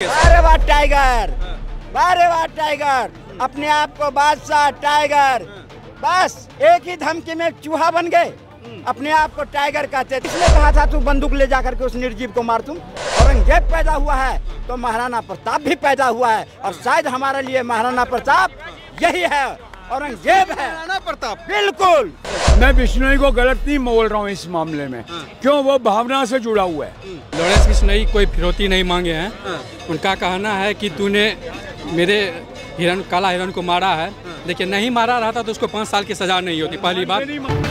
अरे वाह टाइगर अरे वाह टाइगर अपने आप को बादशाह टाइगर। बस एक ही धमकी में चूहा बन गए। अपने आप को टाइगर कहते इसने कहा था तू बंदूक ले जाकर के उस निर्जीव को मार तू औरंगज़ेब पैदा हुआ है तो महाराणा प्रताप भी पैदा हुआ है। और शायद हमारे लिए महाराणा प्रताप यही है। औरंगज़ेब है। राणा प्रताप। बिल्कुल। मैं बिश्नोई को गलत नहीं बोल रहा हूँ इस मामले में। क्यों? वो भावना से जुड़ा हुआ है। लॉरेंस बिश्नोई कोई फिरौती नहीं मांगे हैं। उनका कहना है कि तूने मेरे हिरन काला हिरन को मारा है। लेकिन नहीं मारा रहता तो उसको पाँच साल की सजा नहीं होती। पहली बात।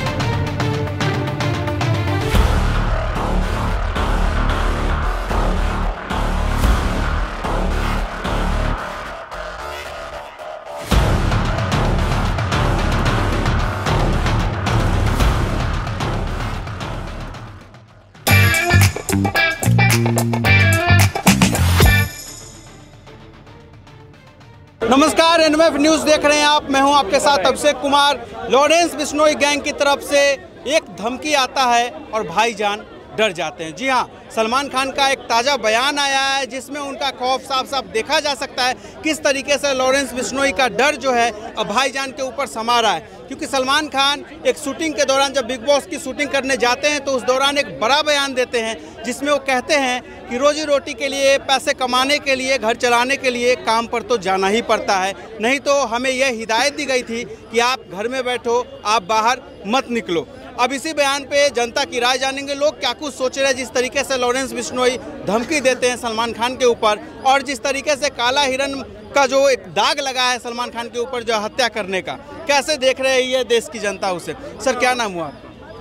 नमस्कार एनएमएफ न्यूज़ देख रहे हैं आप। मैं हूँ आपके साथ अभिषेक कुमार। लॉरेंस बिश्नोई गैंग की तरफ़ से एक धमकी आता है और भाईजान डर जाते हैं। जी हाँ सलमान खान का एक ताज़ा बयान आया है, जिसमें उनका खौफ साफ़ साफ़ देखा जा सकता है किस तरीके से लॉरेंस बिश्नोई का डर जो है अब भाईजान के ऊपर समा रहा है। क्योंकि सलमान खान एक शूटिंग के दौरान जब बिग बॉस की शूटिंग करने जाते हैं तो उस दौरान एक बड़ा बयान देते हैं, जिसमें वो कहते हैं कि रोजी रोटी के लिए, पैसे कमाने के लिए, घर चलाने के लिए काम पर तो जाना ही पड़ता है। नहीं तो हमें यह हिदायत दी गई थी कि आप घर में बैठो, आप बाहर मत निकलो। अब इसी बयान पे जनता की राय जानेंगे लोग। क्या कुछ सोच रहे हैं? जिस तरीके से लॉरेंस बिश्नोई धमकी देते हैं सलमान खान के ऊपर, और जिस तरीके से काला हिरन का जो एक दाग लगा है सलमान खान के ऊपर जो हत्या करने का, कैसे देख रहे हैं ये देश की जनता उसे? सर, क्या नाम हुआ?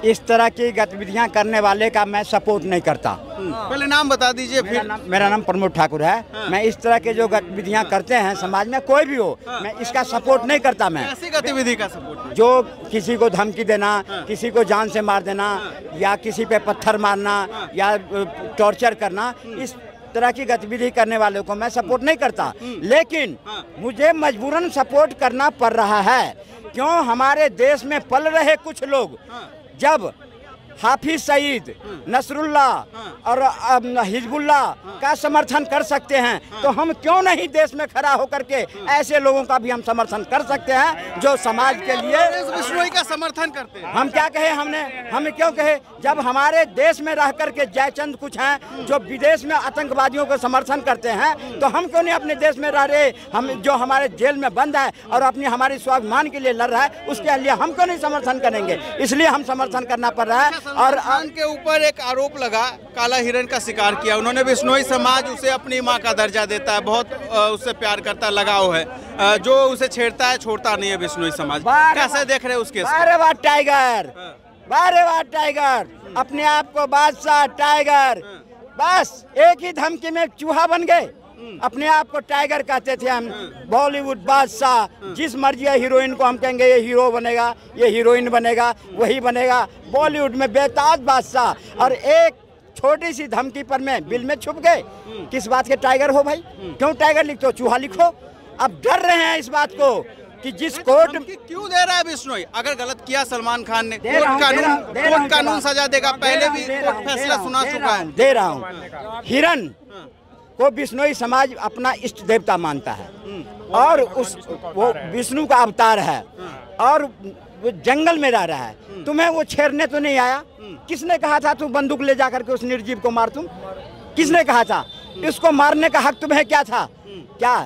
इस तरह की गतिविधियाँ करने वाले का मैं सपोर्ट नहीं करता। पहले नाम बता दीजिए मेरा फिर नाम मेरा नाम प्रमोद ठाकुर है। मैं इस तरह के जो गतिविधियाँ करते हैं समाज में कोई भी हो मैं इसका सपोर्ट नहीं करता मैं। ऐसी गतिविधि का सपोर्ट? जो किसी को धमकी देना किसी को जान से मार देना या किसी पे पत्थर मारना या टॉर्चर करना इस तरह की गतिविधि करने वालों को मैं सपोर्ट नहीं करता। लेकिन मुझे मजबूरन सपोर्ट करना पड़ रहा है। क्यों? हमारे देश में पल रहे कुछ लोग। जब हाफिज सईद नसरुल्ला और अम, हिजबुल्ला का समर्थन कर सकते हैं। तो हम क्यों नहीं देश में खड़ा होकर के ऐसे लोगों का भी हम समर्थन कर सकते हैं जो समाज के लिए का समर्थन करते हैं। हम क्या कहे हमने? हम क्यों कहे? जब हमारे देश में रह करके जयचंद कुछ हैं जो विदेश में आतंकवादियों को समर्थन करते हैं तो हम क्यों नहीं अपने देश में रह रहे? हम जो हमारे जेल में बंद है और अपनी हमारी स्वाभिमान के लिए लड़ रहा है उसके लिए हम क्यों नहीं समर्थन करेंगे? इसलिए हम समर्थन करना पड़ रहा है। और खान के ऊपर एक आरोप लगा काला हिरन का शिकार किया। उन्होंने बिश्नोई समाज उसे अपनी माँ का दर्जा देता है बहुत उससे प्यार करता है लगाव है। जो उसे छेड़ता है छोड़ता नहीं है बिश्नोई समाज। बार- कैसे देख रहे उसके अरे वाह टाइगर अरे वाह टाइगर अपने आप को बादशाह टाइगर बस एक ही धमकी में चूहा बन गए। अपने आप को टाइगर कहते थे हम। बॉलीवुड बादशाह जिस मर्ज़ी हीरोइन को हम कहेंगे ये हीरो बनेगा ये हीरोइन बनेगा वही बनेगा। बॉलीवुड में बेताज बादशाह और एक छोटी सी धमकी पर में बिल में छुप गए। किस बात के टाइगर हो भाई? क्यों टाइगर लिखते हो? चूहा लिखो। अब डर रहे हैं इस बात को कि जिस कोर्ट क्यों दे रहा है बिश्नोई अगर गलत किया सलमान खान ने कोर्ट हूँ, कानून हूँ, हूँ कोर्ट कानून सजा देगा पहले भी कोर्ट फैसला सुना चुका है। दे रहा हूँ। हिरन को बिश्नोई समाज अपना इष्ट देवता मानता है। और उस वो विष्णु का अवतार है। और वो जंगल में रह रहा है। तुम्हें वो छेड़ने तो नहीं आया? किसने कहा था तू बंदूक ले जाकर के उस निर्जीव को मार तुम? किसने कहा था? इसको मारने का हक तुम्हें क्या था? क्या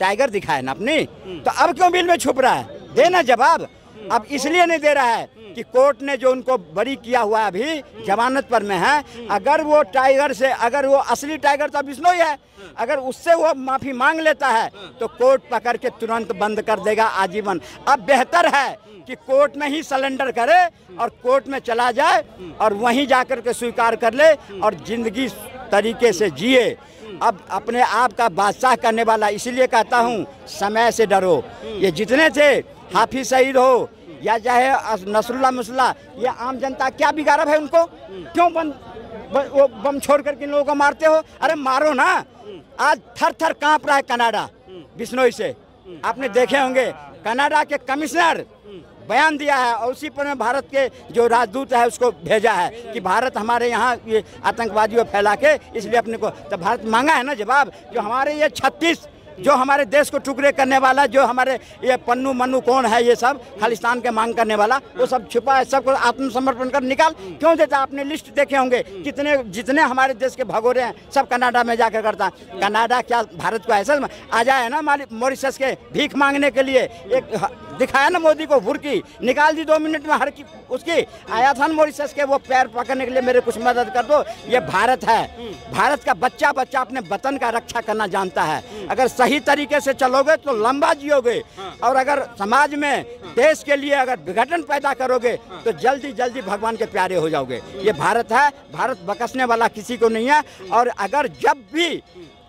टाइगर दिखाया ना अपनी? तो अब क्यों बिल में छुप रहा है? देना जवाब। अब इसलिए नहीं दे रहा है कि कोर्ट ने जो उनको बरी किया हुआ है अभी, जमानत पर में है, अगर वो टाइगर से, अगर वो असली टाइगर तो बिश्नोई है अगर उससे वो माफ़ी मांग लेता है तो कोर्ट पकड़ के तुरंत बंद कर देगा आजीवन। अब बेहतर है कि कोर्ट में ही सलेंडर करे और कोर्ट में चला जाए और वहीं जाकर के स्वीकार कर ले और ज़िंदगी तरीके से जिए। अब अपने आप का बादशाह करने वाला, इसीलिए कहता हूँ, समय से डरो। ये जितने थे हाफिज सईद हो या चाहे नसरुल्ला मुसल्ला ये आम जनता क्या बिगाड़ा है उनको? क्यों बम वो बम छोड़ करके इन लोगों को मारते हो? अरे मारो ना। आज थर थर काँप रहा है कनाडा, बिश्नोई से। आपने देखे होंगे, कनाडा के कमिश्नर बयान दिया है और उसी पर भारत के जो राजदूत है उसको भेजा है कि भारत हमारे यहाँ ये आतंकवादियों फैला के इसलिए अपने को तो भारत मांगा है ना जवाब? जो हमारे ये छत्तीस जो हमारे देश को टुकड़े करने वाला, जो हमारे ये पन्नू मन्नू कौन है ये सब, खालिस्तान के मांग करने वाला, वो सब छुपा है, सबको आत्मसमर्पण कर निकाल। क्यों देता? आपने लिस्ट देखे होंगे, कितने, जितने हमारे देश के भगोरे हैं, सब कनाडा में जाकर करता कनाडा क्या, भारत को ऐसा आ जाए ना मॉरिशस के भीख मांगने के लिए, एक दिखाया ना मोदी को भुरकी निकाल दी दो मिनट में हर की उसकी। आया था ना मॉरिशस के वो पैर पकड़ने के लिए मेरे कुछ मदद कर दो। ये भारत है। भारत का बच्चा बच्चा अपने वतन का रक्षा करना जानता है। अगर सही तरीके से चलोगे तो लंबा जियोगे। और अगर समाज में देश के लिए अगर विघटन पैदा करोगे तो जल्दी जल्दी भगवान के प्यारे हो जाओगे। ये भारत है। भारत बकसने वाला किसी को नहीं है। और अगर जब भी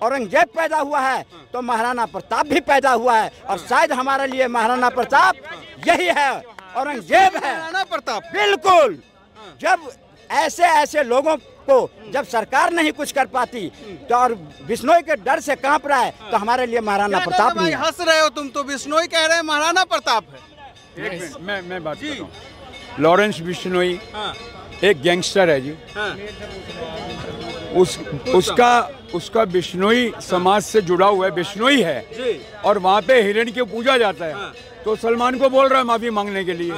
औरंगज़ेब पैदा हुआ है तो महाराणा प्रताप भी पैदा हुआ है और शायद हमारे लिए महाराणा प्रताप यही है औरंगज़ेब है। राणा प्रताप। बिल्कुल। जब ऐसे ऐसे लोगों को जब सरकार नहीं कुछ कर पाती तो और बिश्नोई के डर से काँप रहा है तो हमारे लिए महाराणा प्रताप नहीं हंस रहे हो तुम तो? बिश्नोई कह रहे हैं महाराणा प्रताप है। एक मैं मैं बात लॉरेंस बिश्नोई हाँ। एक गैंगस्टर है जी। हाँ। उस उसका उसका बिश्नोई समाज से जुड़ा हुआ है बिश्नोई है। और वहाँ पे हिरण की पूजा जाता है। हाँ। तो सलमान को बोल रहा है माफ़ी मांगने के लिए।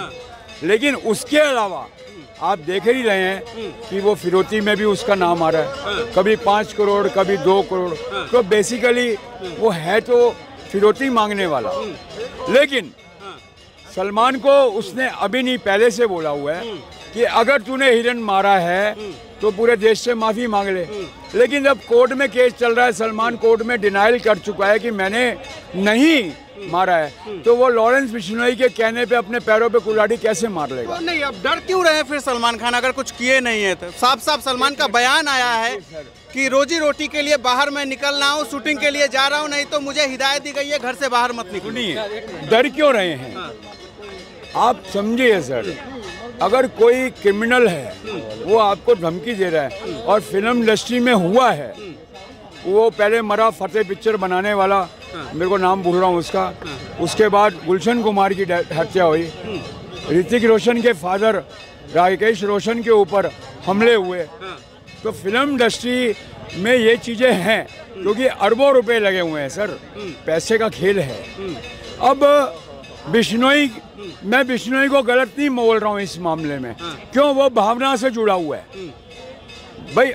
लेकिन उसके अलावा आप देख ही रहे हैं कि वो फिरौती में भी उसका नाम आ रहा है। कभी पाँच करोड़ कभी दो करोड़। तो बेसिकली वो है तो फिरौती मांगने वाला। लेकिन सलमान को उसने अभी नहीं पहले से बोला हुआ है कि अगर तूने हिरन मारा है तो पूरे देश से माफ़ी मांग ले। लेकिन जब कोर्ट में केस चल रहा है सलमान कोर्ट में डिनाइल कर चुका है कि मैंने नहीं मारा है तो वो लॉरेंस बिश्नोई के कहने पे अपने पैरों पे कुल्हाड़ी कैसे मार लेगा? तो नहीं अब डर क्यों रहे फिर सलमान खान? अगर कुछ किए नहीं है तो। साफ़ साफ़ सलमान का बयान आया है कि रोजी रोटी के लिए बाहर मैं निकल रहा हूँ शूटिंग के लिए जा रहा हूँ नहीं तो मुझे हिदायत दी गई है घर से बाहर मत निकलो। सुनिए डर क्यों रहे हैं। आप समझिए सर। अगर कोई क्रिमिनल है, वो आपको धमकी दे रहा है और फ़िल्म इंडस्ट्री में हुआ है, वो पहले मरा फतेह पिक्चर बनाने वाला, मेरे को नाम भूल रहा हूँ उसका, उसके बाद गुलशन कुमार की हत्या हुई। ऋतिक रोशन के फादर राकेश रोशन के ऊपर हमले हुए। तो फ़िल्म इंडस्ट्री में ये चीज़ें हैं, क्योंकि अरबों रुपए लगे हुए हैं, सर। पैसे का खेल है। अब बिश्नोई मैं बिश्नोई को गलत नहीं बोल रहा हूँ इस मामले में। क्यों? वो भावना से जुड़ा हुआ है। भाई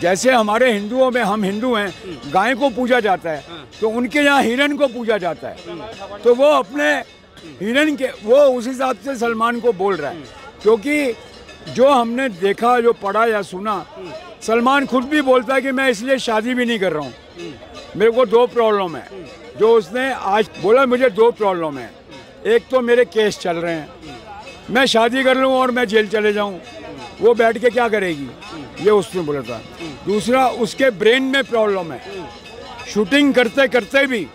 जैसे हमारे हिंदुओं में हम हिंदू हैं गाय को पूजा जाता है तो उनके यहाँ हिरन को पूजा जाता है। तो वो अपने हिरन के वो उस हिसाब से सलमान को बोल रहा है। क्योंकि जो हमने देखा जो पढ़ा या सुना सलमान खुद भी बोलता है कि मैं इसलिए शादी भी नहीं कर रहा हूँ। मेरे को दो प्रॉब्लम है। जो उसने आज बोला मुझे दो प्रॉब्लम है। एक तो मेरे केस चल रहे हैं। मैं शादी कर लूँ और मैं जेल चले जाऊँ वो बैठ के क्या करेगी? ये उसने बोला था। दूसरा उसके ब्रेन में प्रॉब्लम है। शूटिंग करते करते भी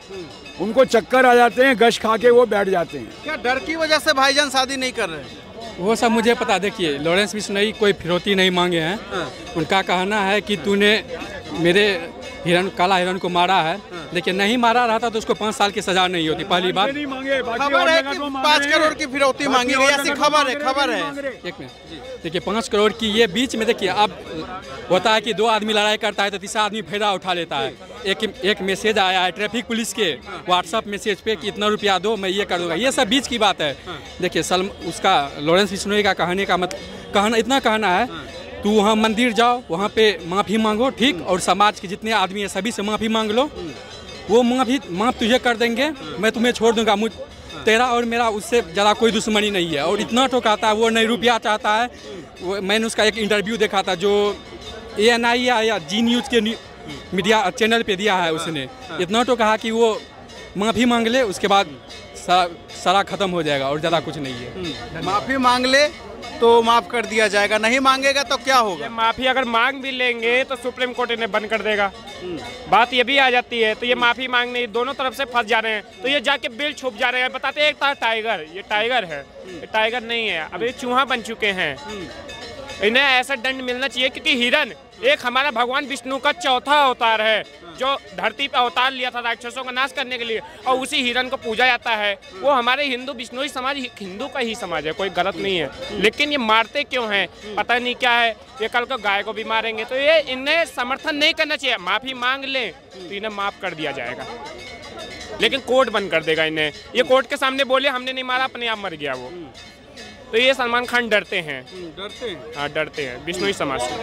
उनको चक्कर आ जाते हैं गश खा के वो बैठ जाते हैं। क्या डर की वजह से भाईजान शादी नहीं कर रहे हैं? वो सब मुझे पता देखिए लॉरेंस बिश्नोई कोई फिरौती नहीं मांगे हैं। उनका कहना है कि तूने मेरे हिरन काला हिरन को मारा है लेकिन नहीं मारा रहता तो उसको पाँच साल की सजा नहीं होती पहली बात। नहीं मांगे बाकी खबर है कि तो पाँच करोड़ की फिरौती मांगी गई ऐसी तो खबर है खबर है। एक मिनट देखिए पाँच करोड़ की ये बीच में देखिए अब होता है कि दो आदमी लड़ाई करता है तो तीसरा आदमी फ़ायदा उठा लेता है। एक एक मैसेज आया है ट्रैफ़िक पुलिस के व्हाट्सअप मैसेज पे कि इतना रुपया दो मैं ये कर दूँगा ये सब बीच की बात है। देखिए सलम उसका लॉरेंस बिश्नोई का कहने का मत कहना इतना कहना है तू वहाँ मंदिर जाओ वहाँ पे माफ़ी मांगो ठीक? और समाज के जितने आदमी हैं सभी से माफ़ी मांग लो। वो माफ़ी माफ़ तुझे कर देंगे मैं तुम्हें छोड़ दूँगा। मुझ तेरा और मेरा उससे ज़्यादा कोई दुश्मनी नहीं है। और इतना ठोकाता है वो नहीं रुपया चाहता है। वो मैंने उसका एक इंटरव्यू देखा था जो ए एन आई या जी न्यूज़ के मीडिया चैनल पे दिया है उसने। इतना तो कहा कि वो माफ़ी मांग ले उसके बाद सारा सारा खत्म हो जाएगा और ज़्यादा कुछ नहीं है। माफ़ी मांग ले तो माफ़ कर दिया जाएगा। नहीं मांगेगा तो क्या होगा? माफ़ी अगर मांग भी लेंगे तो सुप्रीम कोर्ट इन्हें बंद कर देगा। बात ये भी आ जाती है तो ये माफ़ी मांगने दोनों तरफ़ से फंस जा रहे हैं। तो ये जाके बिल छुप जा रहे हैं। बताते हैं एक था टाइगर ये टाइगर है। ये टाइगर नहीं है। अब ये चूहा बन चुके हैं। इन्हें ऐसा दंड मिलना चाहिए क्योंकि हिरन एक हमारा भगवान विष्णु का चौथा अवतार है, जो धरती पर अवतार लिया था राक्षसों का नाश करने के लिए, और उसी हिरण को पूजा जाता है। वो हमारे हिंदू बिश्नोई समाज, हिंदू का ही समाज है, कोई गलत नहीं है। लेकिन ये मारते क्यों हैं? पता नहीं क्या है। ये कल को गाय को भी मारेंगे तो ये इन्हें समर्थन नहीं करना चाहिए। माफ़ी मांग लें तो इन्हें माफ़ कर दिया जाएगा। लेकिन कोर्ट बंद कर देगा इन्हें। ये कोर्ट के सामने बोले, हमने नहीं मारा, अपने आप मर गया वो। तो ये सलमान खान डरते हैं। डरते हैं। हाँ डरते हैं। बिश्नोई समाज से